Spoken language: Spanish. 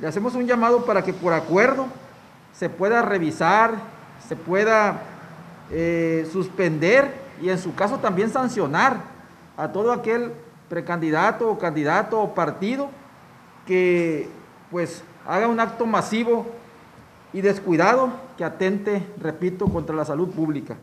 Le hacemos un llamado para que por acuerdo se pueda revisar, se pueda eh, suspender y en su caso también sancionar a todo aquel precandidato o candidato o partido que pues haga un acto masivo y descuidado que atente, repito, contra la salud pública.